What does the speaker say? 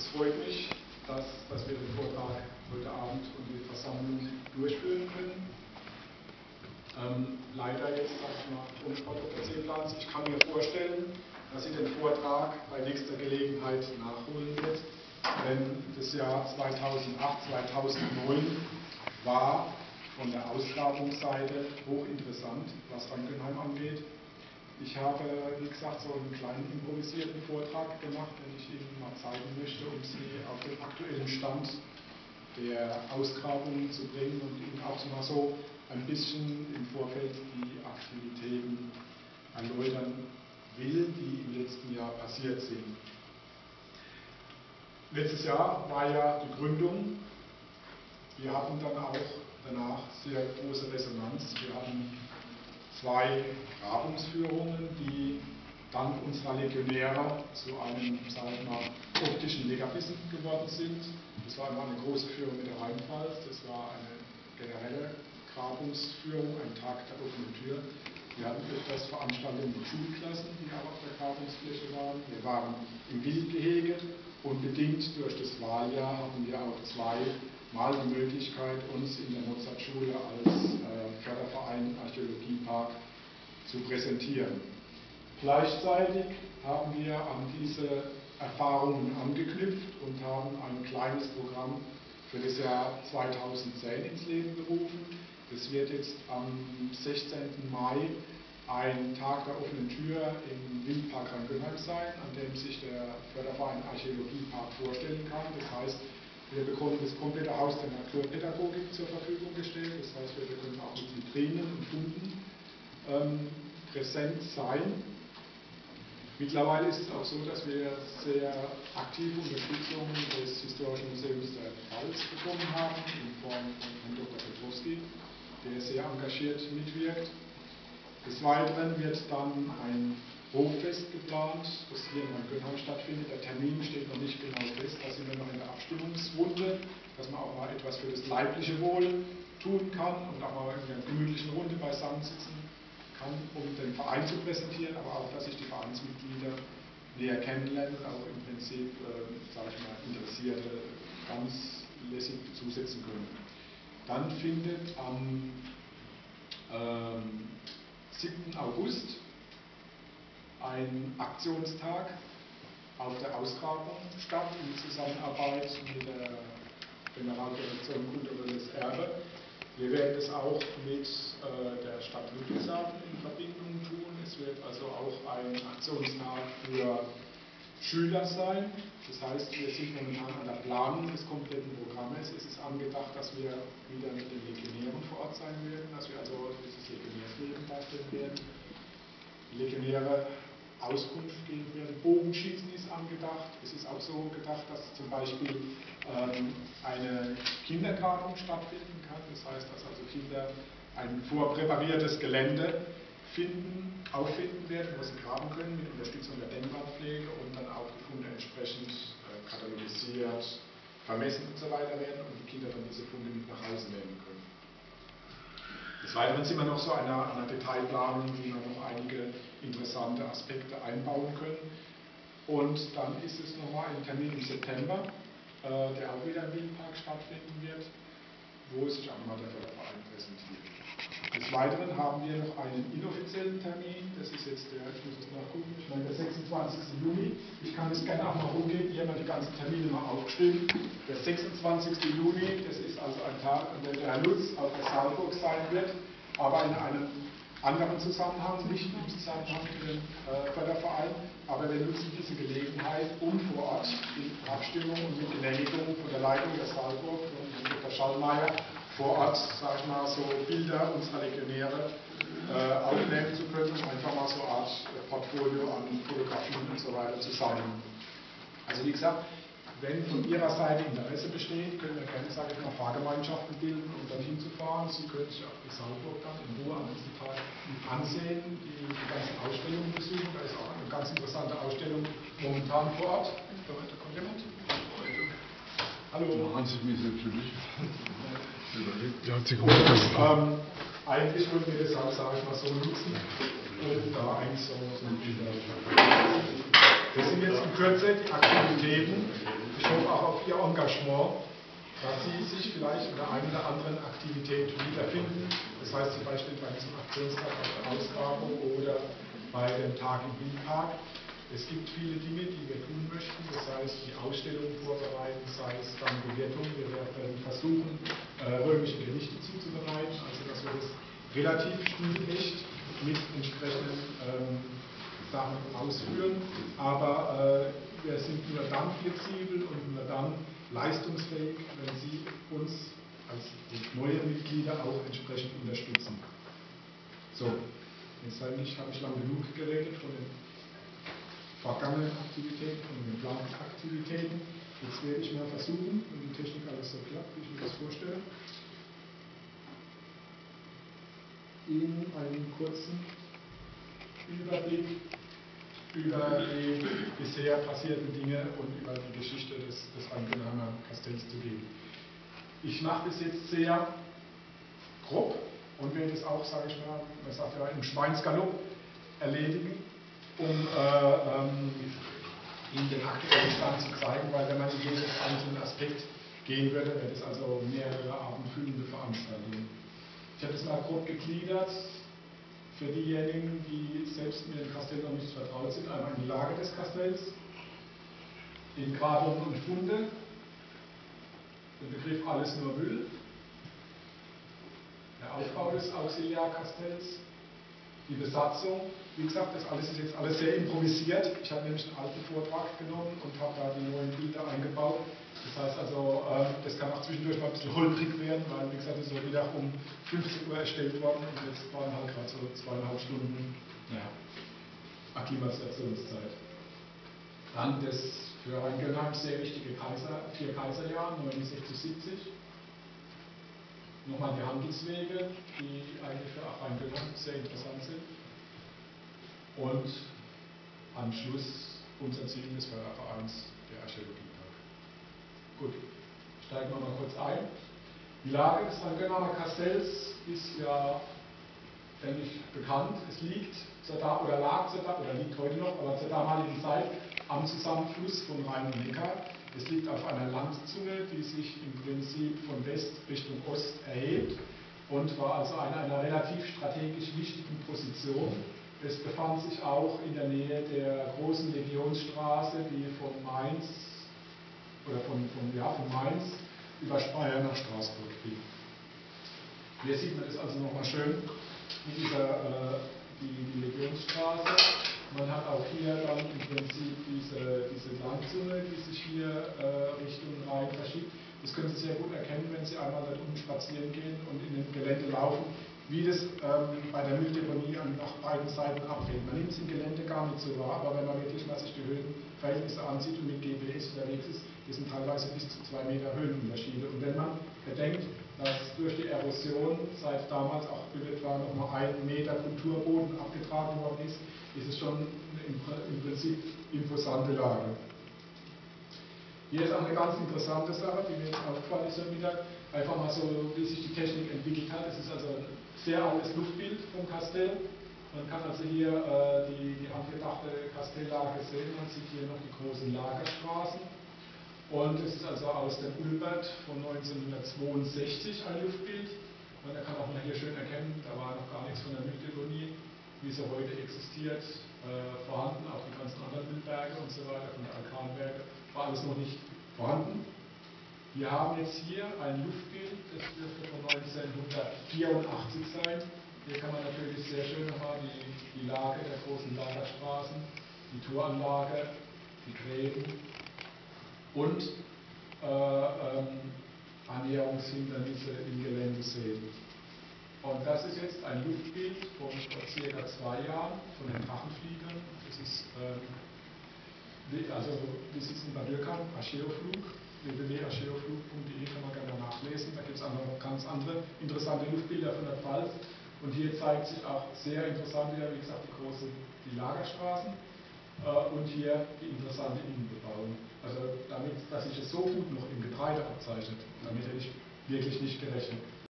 Es freut mich, dass, dass wir den Vortrag heute Abend und die Versammlung durchführen können. Ähm, leider jetzt erstmal Umsport auf der C-Platz. Ich kann mir vorstellen, dass sie den Vortrag bei nächster Gelegenheit nachholen wird, denn das Jahr 2008, 2009 war von der Ausgrabungsseite hochinteressant, was Frankenheim angeht. Ich habe, wie gesagt, so einen kleinen improvisierten Vortrag gemacht, den ich Ihnen mal zeigen möchte, um Sie auf den aktuellen Stand der Ausgrabungen zu bringen und Ihnen auch mal so ein bisschen im Vorfeld die Aktivitäten erläutern will, die im letzten Jahr passiert sind. Letztes Jahr war ja die Gründung. Wir hatten dann auch danach sehr große Resonanz. Wir hatten zwei Grabungsführungen, die dank unserer Legionäre zu einem, sage ich mal, optischen Megabissen geworden sind. Das war einmal eine große Führung mit der Rheinpfalz, das war eine generelle Grabungsführung, ein Tag der offenen Tür. Wir hatten öfters Veranstaltungen mit Schulklassen, die auch auf der Grabungsfläche waren. Wir waren im Wildgehege und bedingt durch das Wahljahr hatten wir auch zwei mal die Möglichkeit, uns in der Mozartschule als äh, Förderverein Archäologiepark zu präsentieren. Gleichzeitig haben wir an diese Erfahrungen angeknüpft und haben ein kleines Programm für das Jahr 2010 ins Leben gerufen. Es wird jetzt am 16. Mai ein Tag der offenen Tür im Wildpark Rhein sein, an dem sich der Förderverein Archäologiepark vorstellen kann. Das heißt, wir bekommen das komplette Haus der Naturpädagogik zur Verfügung gestellt. Das heißt, wir können auch mit Vitrinen und Funden ähm, präsent sein. Mittlerweile ist es auch so, dass wir sehr aktive Unterstützung des Historischen Museums der Pfalz bekommen haben, in Form von Herrn Dr. Petrowski, der sehr engagiert mitwirkt. Des Weiteren wird dann ein Hoffest geplant, das hier in Göttingen stattfindet. Der Termin steht noch nicht genau fest, da sind wir noch in der Abstimmungsrunde, dass man auch mal etwas für das leibliche Wohl tun kann und auch mal in einer gemütlichen Runde beisammen sitzen kann, um den Verein zu präsentieren, aber auch, dass sich die Vereinsmitglieder näher kennenlernen und auch im Prinzip, äh, sage ich mal, Interessierte ganz lässig zusetzen können. Dann findet am ähm, 7. August ein Aktionstag auf der Ausgrabung statt in Zusammenarbeit mit der Generaldirektion Kulturelles Erbe. Wir werden es auch mit äh, der Stadt Ludwigshafen in Verbindung tun. Es wird also auch ein Aktionstag für Schüler sein. Das heißt, wir sind momentan an der Planung des kompletten Programmes. Es ist angedacht, dass wir wieder mit den Legionären vor Ort sein werden, dass wir also dieses Legionärsleben darstellen werden. Legionäre Auskunft geben werden. Bogenschießen ist angedacht. Es ist auch so gedacht, dass zum Beispiel ähm, eine Kindergrabung stattfinden kann. Das heißt, dass also Kinder ein vorpräpariertes Gelände finden, auffinden werden, wo sie graben können mit Unterstützung der Denkmalpflege und dann auch die Funde entsprechend äh, katalogisiert, vermessen und so weiter werden und die Kinder dann diese Funde mit nach Hause nehmen können. Des Weiteren sind wir noch so einer, einer Detailplanung, wir noch einige interessante Aspekte einbauen können. Und dann ist es nochmal ein Termin im September, äh, der auch wieder im Wiesenpark stattfinden wird, wo sich auch mal der Förderverein präsentiert. Des Weiteren haben wir noch einen inoffiziellen Termin, das ist jetzt der, ich muss es nachgucken, ich meine der 26. Juni. Ich kann das gerne auch mal rumgehen, hier haben wir die ganzen Termine mal aufgeschrieben. Der 26. Juni, das ist also ein Tag, an dem der Herr Lutz auf der Saalburg sein wird, aber in einem anderen Zusammenhang, nicht im Zusammenhang mit dem äh, Förderverein, aber wir nutzen diese Gelegenheit, um vor Ort in Abstimmung und mit Genehmigung von der Leitung der Saalburg von Dr. Schallmeier vor Ort, sag ich mal, so Bilder unserer Legionäre äh, aufnehmen zu können, einfach mal so eine Art Portfolio an Fotografien und so weiter zu sammeln. Also wie gesagt, wenn von Ihrer Seite Interesse besteht, können wir gerne, sage ich mal, Fahrgemeinschaften bilden, um dann hinzufahren. Sie können sich auch die Saalburg dann in Ruhe an diesem Tag ansehen, die, die ganzen Ausstellungen besuchen. Da ist auch eine ganz interessante Ausstellung momentan vor Ort. Da kommt jemand? Hallo. Machen Sie mich natürlich. Ja, ähm, eigentlich würden wir das halt, sage ich mal, so nutzen, da eigentlich so, so Das sind jetzt in Kürze die Aktivitäten Ich hoffe auch auf Ihr Engagement, dass Sie sich vielleicht in der einen oder anderen Aktivität wiederfinden. Das heißt zum Beispiel bei diesem Aktionstag auf der Ausgrabung oder bei dem Tag im Windpark. Es gibt viele Dinge, die wir tun möchten, das heißt die Ausstellung vorbereiten, sei es dann Bewertung. Wir werden versuchen, äh, römische Gerichte zuzubereiten, also dass wir das relativ stilrecht mit entsprechenden ähm, Sachen ausführen. Aber äh, wir sind nur dann flexibel und nur dann leistungsfähig, wenn Sie uns als neue Mitglieder auch entsprechend unterstützen. So, jetzt eigentlich habe ich lang genug geredet von den vergangenen Aktivitäten, von den geplanten Aktivitäten. Jetzt werde ich mal versuchen, wenn die Technik alles so klappt, wie ich mir das vorstelle, Ihnen einen kurzen Überblick über die bisher passierten Dinge und über die Geschichte des, des Angenheimer Kastells zu geben. Ich mache das jetzt sehr grob und werde es auch, sage ich mal, man sagt ja im Schweinsgalopp erledigen, um äh, ähm, Ihnen den aktuellen Stand zu zeigen, weil wenn man in jeden einzelnen Aspekt gehen würde, wäre das also mehrere abendfüllende Veranstaltungen. Ich habe das mal grob gegliedert für diejenigen, die selbst mit dem Kastell noch nicht vertraut sind. Einmal die Lage des Kastells, in Grabungen und Funde, den Begriff alles nur Müll, der Aufbau des Auxiliarkastells, die Besatzung. Wie gesagt, das alles ist jetzt alles sehr improvisiert. Ich habe nämlich einen alten Vortrag genommen und habe da die neuen Bilder eingebaut. Das heißt also, ähm, das kann auch zwischendurch mal ein bisschen holprig werden, weil, wie gesagt, das ist heute Mittag um 15 Uhr erstellt worden und jetzt waren halt gerade so zweieinhalb Stunden naja, Akklimatisationszeit. Dann das für Rheingönheim sehr wichtige Kaiser, vier Kaiserjahr, 69, 70 nochmal die Handelswege, die eigentlich für Rheingönner sehr interessant sind. Und am Schluss unser Ziel des Fördervereins der Archäologiepark. Gut, steigen wir mal kurz ein. Die Lage des Rheingönner Kastells ist ja, denke ich, bekannt. Es liegt zur, oder lag zur, oder liegt heute noch, aber zur damaligen Zeit am Zusammenfluss von Rhein und Neckar es liegt auf einer Landzunge, die sich im Prinzip von West Richtung Ost erhebt und war also in einer relativ strategisch wichtigen Position. Es befand sich auch in der Nähe der großen Legionsstraße, die von Mainz oder von, von, ja, von Mainz über Speyer nach Straßburg ging. Hier sieht man das also nochmal schön mit dieser äh, die, die Legionsstraße man hat auch hier dann im Prinzip diese, diese Landzunge, die sich hier äh, Richtung Rhein verschiebt. Das können Sie sehr gut erkennen, wenn Sie einmal dort unten spazieren gehen und in dem Gelände laufen, wie das ähm, bei der Mülldeponie an nach beiden Seiten abfällt. Man nimmt es im Gelände gar nicht so wahr, aber wenn man wirklich mal sich die Höhenverhältnisse ansieht und mit GPS unterwegs ist, das sind teilweise bis zu zwei Meter Höhenunterschiede. Und wenn man bedenkt, dass durch die Erosion seit damals auch etwa nochmal ein Meter Kulturboden abgetragen worden ist, ist es schon im Prinzip imposante Lage. Hier ist auch eine ganz interessante Sache, die mir jetzt aufgefallen ist heute Mittag, einfach mal so, wie sich die Technik entwickelt hat. Es ist also ein sehr altes Luftbild vom Kastell. Man kann also hier äh, die, die angedachte Kastelllage sehen, man sieht hier noch die großen Lagerstraßen. Und es ist also aus dem Ulbert von 1962 ein Luftbild. Und da kann auch mal hier schön erkennen, da war noch gar nichts von der Mülldeponie wie sie heute existiert, äh, vorhanden, auch die ganzen anderen Bildberge und so weiter, von der Alkanberge, war alles noch nicht vorhanden. Wir haben jetzt hier ein Luftbild, das dürfte von 1984 sein. Hier kann man natürlich sehr schön nochmal die, die Lage der großen Lagerstraßen, die Toranlage, die Gräben und äh, ähm, Annäherungshindernisse im Gelände sehen. Und das ist jetzt ein Luftbild von vor circa zwei Jahren von den Drachenfliegern. Das ist, ähm, also wir sitzen bei Dürkheim, Archeoflug, www.archeoflug.de kann man gerne nachlesen. Da gibt es auch noch ganz andere interessante Luftbilder von der Pfalz. Und hier zeigt sich auch sehr interessant wie gesagt, die großen die Lagerstraßen äh, und hier die interessante Innenbebauung. Also damit, dass sich es so gut noch im Getreide abzeichnet, damit hätte ich wirklich nicht gerechnet.